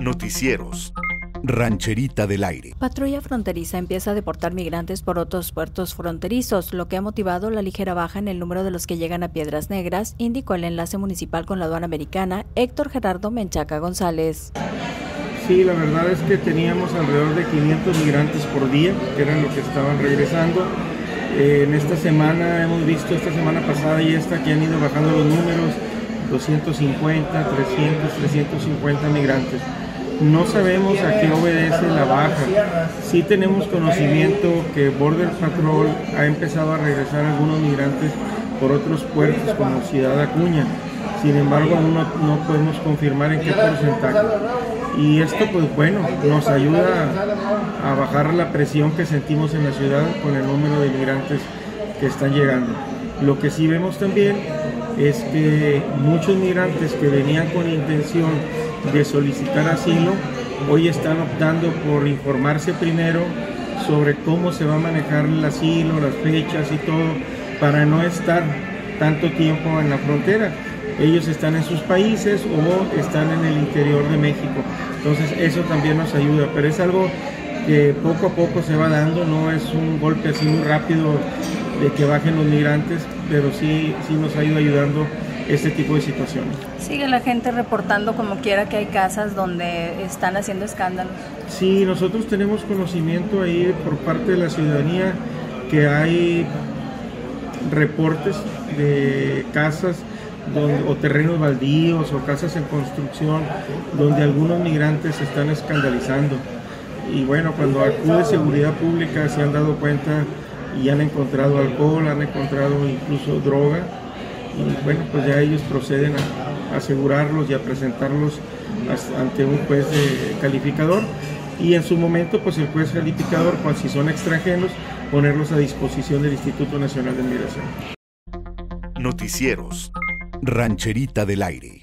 Noticieros. Rancherita del Aire. Patrulla fronteriza empieza a deportar migrantes por otros puertos fronterizos, lo que ha motivado la ligera baja en el número de los que llegan a Piedras Negras, indicó el enlace municipal con la aduana americana Héctor Gerardo Menchaca González. Sí, la verdad es que teníamos alrededor de 500 migrantes por día, que eran los que estaban regresando. Eh, en esta semana hemos visto, esta semana pasada y esta, que han ido bajando los números, 250, 300, 350 migrantes. No sabemos a qué obedece la baja. Sí tenemos conocimiento que Border Patrol ha empezado a regresar algunos migrantes por otros puertos como Ciudad Acuña. Sin embargo, aún no, podemos confirmar en qué porcentaje. Y esto, pues bueno, nos ayuda a bajar la presión que sentimos en la ciudad con el número de migrantes que están llegando. Lo que sí vemos también es que muchos migrantes que venían con intención de solicitar asilo, hoy están optando por informarse primero sobre cómo se va a manejar el asilo, las fechas y todo, para no estar tanto tiempo en la frontera. Ellos están en sus países o están en el interior de México. Entonces eso también nos ayuda, pero es algo que poco a poco se va dando, no es un golpe así muy rápido de que bajen los migrantes, pero sí, sí nos ha ido ayudando este tipo de situaciones. ¿Sigue la gente reportando como quiera que hay casas donde están haciendo escándalos? Sí, nosotros tenemos conocimiento ahí por parte de la ciudadanía que hay reportes de casas o terrenos baldíos o casas en construcción donde algunos migrantes se están escandalizando. Y bueno, cuando acude seguridad pública se han dado cuenta y han encontrado alcohol, han encontrado incluso droga y bueno, pues ya ellos proceden a asegurarlos y a presentarlos ante un juez calificador y en su momento pues el juez calificador, pues, si son extranjeros, ponerlos a disposición del Instituto Nacional de Migración. Noticieros. Rancherita del Aire.